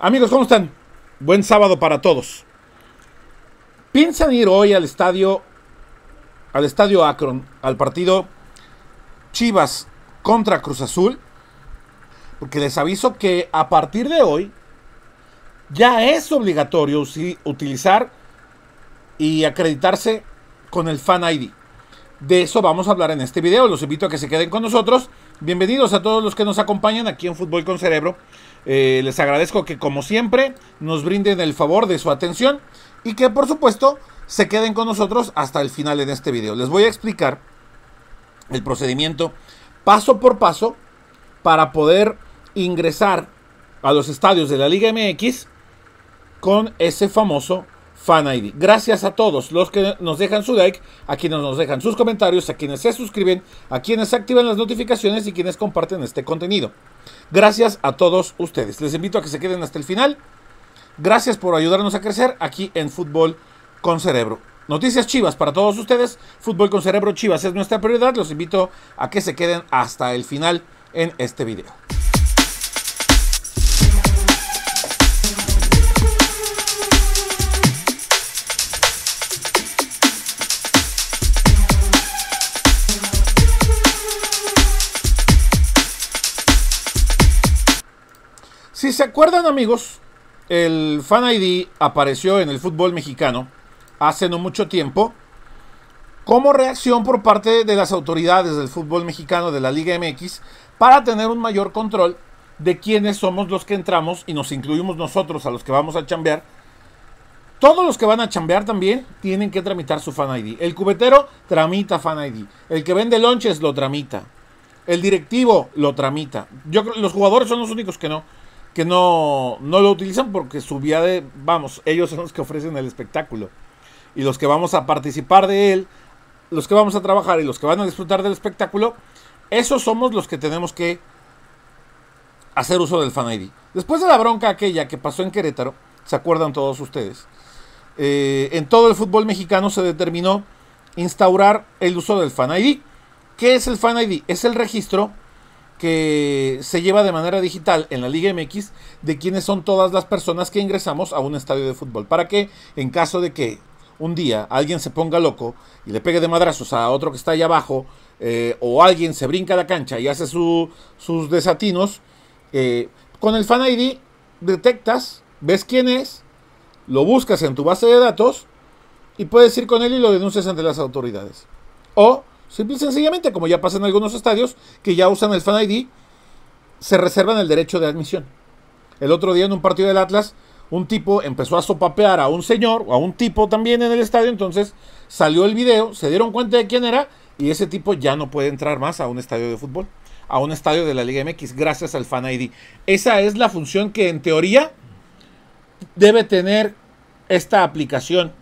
Amigos, ¿cómo están? Buen sábado para todos. ¿Piensan ir hoy al estadio al estadio Akron, al partido Chivas contra Cruz Azul? Porque les aviso que a partir de hoy ya es obligatorio utilizar y acreditarse con el Fan ID. De eso vamos a hablar en este video. Los invito a que se queden con nosotros. Bienvenidos a todos los que nos acompañan aquí en Fútbol con Cerebro. Eh, les agradezco que como siempre nos brinden el favor de su atención y que por supuesto se queden con nosotros hasta el final de este video. Les voy a explicar el procedimiento paso por paso para poder ingresar a los estadios de la Liga MX con ese famoso Fan ID. Gracias a todos los que nos dejan su like, a quienes nos dejan sus comentarios, a quienes se suscriben, a quienes activan las notificaciones y quienes comparten este contenido. Gracias a todos ustedes. Les invito a que se queden hasta el final. Gracias por ayudarnos a crecer aquí en Fútbol con Cerebro. Noticias Chivas para todos ustedes. Fútbol con Cerebro Chivas es nuestra prioridad. Los invito a que se queden hasta el final en este video. Si se acuerdan amigos, el Fan ID apareció en el fútbol mexicano hace no mucho tiempo como reacción por parte de las autoridades del fútbol mexicano de la Liga MX para tener un mayor control de quiénes somos los que entramos y nos incluimos nosotros a los que vamos a chambear. Todos los que van a chambear también tienen que tramitar su Fan ID. El cubetero tramita Fan ID. El que vende lonches lo tramita. El directivo lo tramita. Yo los jugadores son los únicos que no que no, no lo utilizan porque su vía de, vamos, ellos son los que ofrecen el espectáculo. Y los que vamos a participar de él, los que vamos a trabajar y los que van a disfrutar del espectáculo, esos somos los que tenemos que hacer uso del Fan ID. Después de la bronca aquella que pasó en Querétaro, se acuerdan todos ustedes, eh, en todo el fútbol mexicano se determinó instaurar el uso del Fan ID. ¿Qué es el Fan ID? Es el registro que se lleva de manera digital en la Liga MX de quiénes son todas las personas que ingresamos a un estadio de fútbol. Para que en caso de que un día alguien se ponga loco y le pegue de madrazos a otro que está allá abajo, eh, o alguien se brinca la cancha y hace sus desatinos, eh, con el Fan ID detectas, ves quién es, lo buscas en tu base de datos y puedes ir con él y lo denuncias ante las autoridades. O Simple y sencillamente, como ya pasa en algunos estadios que ya usan el Fan ID, se reservan el derecho de admisión. El otro día en un partido del Atlas, un tipo empezó a sopapear a un señor o a un tipo también en el estadio, entonces salió el video, se dieron cuenta de quién era y ese tipo ya no puede entrar más a un estadio de fútbol, a un estadio de la Liga MX gracias al Fan ID. Esa es la función que en teoría debe tener esta aplicación.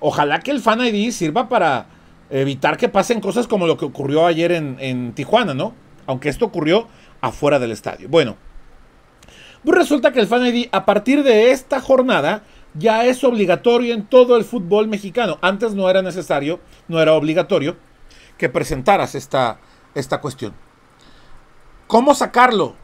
Ojalá que el Fan ID sirva para evitar que pasen cosas como lo que ocurrió ayer en, Tijuana, ¿no? Aunque esto ocurrió afuera del estadio. Bueno, pues resulta que el Fan ID a partir de esta jornada ya es obligatorio en todo el fútbol mexicano. Antes no era necesario, no era obligatorio que presentaras esta, esta cuestión. ¿Cómo sacarlo?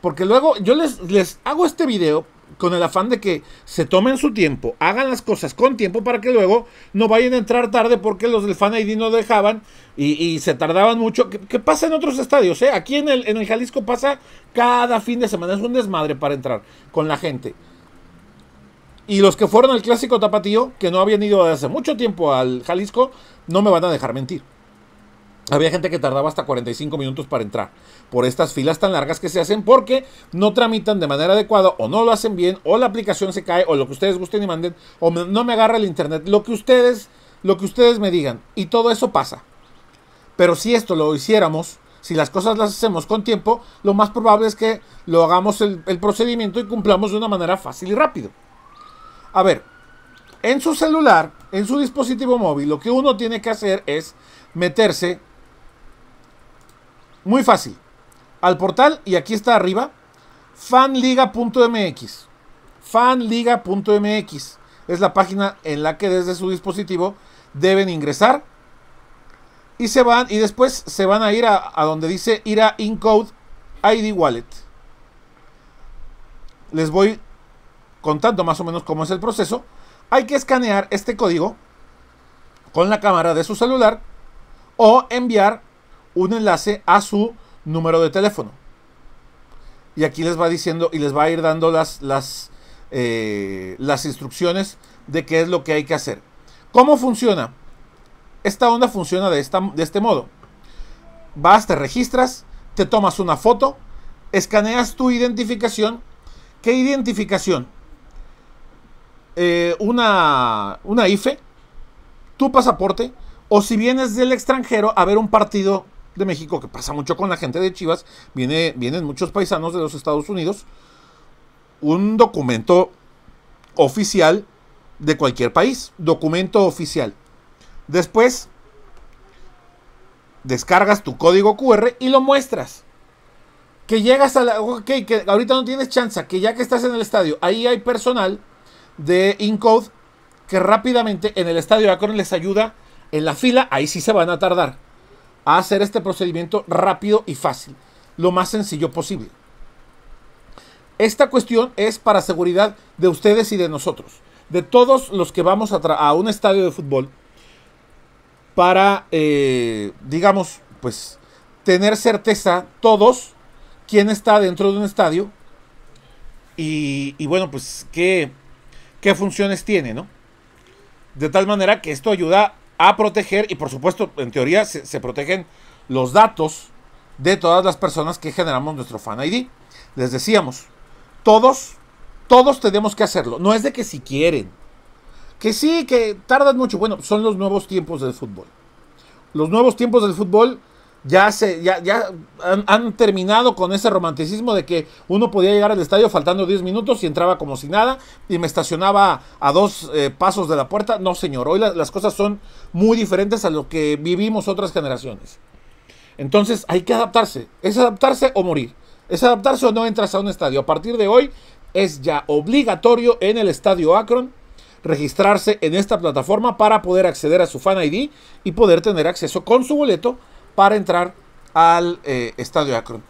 Porque luego yo les, les hago este video con el afán de que se tomen su tiempo, hagan las cosas con tiempo para que luego no vayan a entrar tarde porque los del Fan ID no dejaban y, se tardaban mucho. ¿Qué, pasa en otros estadios? Eh? Aquí en el, en el Jalisco pasa cada fin de semana, es un desmadre para entrar con la gente. Y los que fueron al clásico tapatío, que no habían ido hace mucho tiempo al Jalisco, no me van a dejar mentir. Había gente que tardaba hasta 45 minutos para entrar por estas filas tan largas que se hacen porque no tramitan de manera adecuada o no lo hacen bien o la aplicación se cae o lo que ustedes gusten y manden o no me agarra el internet, lo que ustedes lo que ustedes me digan y todo eso pasa. Pero si esto lo hiciéramos, si las cosas las hacemos con tiempo, lo más probable es que lo hagamos el, procedimiento y cumplamos de una manera fácil y rápido. A ver, en su celular, en su dispositivo móvil, lo que uno tiene que hacer es meterse muy fácil. Al portal, y aquí está arriba, fanliga.mx. Fanliga.mx. Es la página en la que desde su dispositivo deben ingresar. Y se van, y después se van a ir a, donde dice ir a Encode ID Wallet. les voy contando más o menos cómo es el proceso. Hay que escanear este código con la cámara de su celular o enviar un enlace a su número de teléfono. Y aquí les va diciendo y les va a ir dando las, las, eh, las instrucciones de qué es lo que hay que hacer. ¿Cómo funciona? Esta onda funciona de, esta, de este modo. Vas, te registras, te tomas una foto, escaneas tu identificación. ¿Qué identificación? Eh, una, una IFE, tu pasaporte, o si vienes del extranjero a ver un partido de México, que pasa mucho con la gente de Chivas, viene, vienen muchos paisanos de los Estados Unidos, un documento oficial de cualquier país, documento oficial. Después, descargas tu código QR y lo muestras. Que llegas a la... Ok, que ahorita no tienes chance, que ya que estás en el estadio, ahí hay personal de Incode que rápidamente en el estadio Akron les ayuda en la fila, ahí sí se van a tardar, a hacer este procedimiento rápido y fácil, lo más sencillo posible. Esta cuestión es para seguridad de ustedes y de nosotros, de todos los que vamos a, un estadio de fútbol para, eh, digamos, pues, tener certeza todos quién está dentro de un estadio y, bueno, pues, qué, qué funciones tiene, ¿no? De tal manera que esto ayuda a proteger, y por supuesto, en teoría, se, protegen los datos de todas las personas que generamos nuestro Fan ID. Les decíamos, todos, todos tenemos que hacerlo. No es de que si quieren, que sí, que tardan mucho. Bueno, son los nuevos tiempos del fútbol. Los nuevos tiempos del fútbol ya, se, ya, ya han, terminado con ese romanticismo de que uno podía llegar al estadio faltando 10 minutos y entraba como si nada y me estacionaba a dos eh, pasos de la puerta. No, señor, hoy las cosas son muy diferentes a lo que vivimos otras generaciones. Entonces hay que adaptarse. Es adaptarse o morir. Es adaptarse o no entras a un estadio. A partir de hoy es ya obligatorio en el estadio Akron registrarse en esta plataforma para poder acceder a su Fan ID y poder tener acceso con su boleto para entrar al eh, Estadio Akron.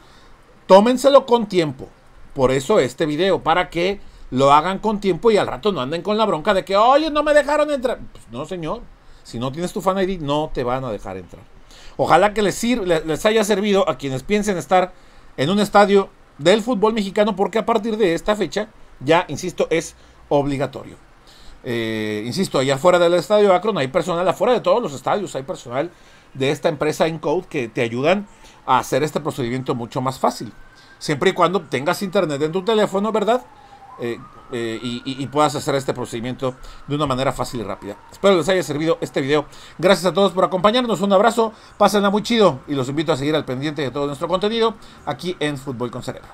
Tómenselo con tiempo. Por eso este video, para que lo hagan con tiempo y al rato no anden con la bronca de que, oye, no me dejaron entrar. Pues no, señor. Si no tienes tu Fan ID, no te van a dejar entrar. Ojalá que les, les haya servido a quienes piensen estar en un estadio del fútbol mexicano, porque a partir de esta fecha, ya, insisto, es obligatorio. Eh, insisto, allá afuera del estadio Akron hay personal, afuera de todos los estadios hay personal de esta empresa Encode que te ayudan a hacer este procedimiento mucho más fácil. Siempre y cuando tengas internet en tu teléfono, ¿verdad? Eh, eh, y, puedas hacer este procedimiento de una manera fácil y rápida. Espero les haya servido este video. Gracias a todos por acompañarnos. Un abrazo. Pásenla muy chido y los invito a seguir al pendiente de todo nuestro contenido aquí en Fútbol con Cerebro.